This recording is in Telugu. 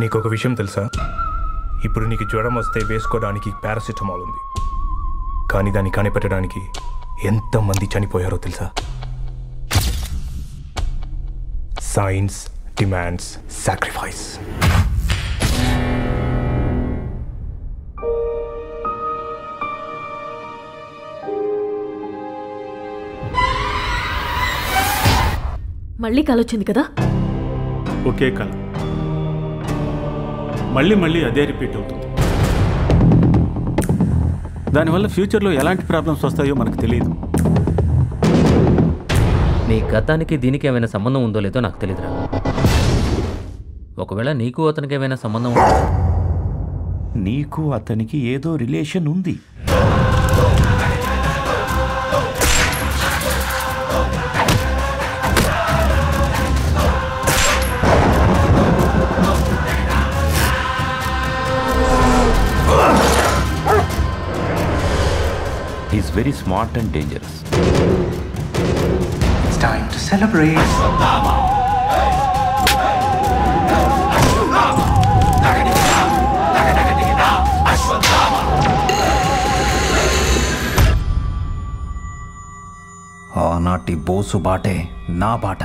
నీకు ఒక విషయం తెలుసా? ఇప్పుడు నీకు జ్వరం వస్తే వేసుకోవడానికి పారాసిటమాల్ ఉంది. కానీ దాన్ని కనిపెట్టడానికి ఎంతమంది చనిపోయారో తెలుసా? సైన్స్ డిమాండ్స్ సాక్రిఫైస్ మళ్ళీ కాలొచ్చింది కదా? ఒకే కళ మళ్ళీ మళ్ళీ అదే రిపీట్ అవుతుంది. దానివల్ల ఫ్యూచర్లో ఎలాంటి ప్రాబ్లమ్స్ వస్తాయో మనకు తెలియదు. నీ గతానికి దీనికి ఏమైనా సంబంధం ఉందో లేదో నాకు తెలియదురా ఒకవేళ నీకు అతనికి ఏమైనా సంబంధం ఉంటే నీకు అతనికి ఏదో రిలేషన్ ఉంది. Is very smart and dangerous It's time to celebrate. ఆనాటి బోసు బాటే నా బాట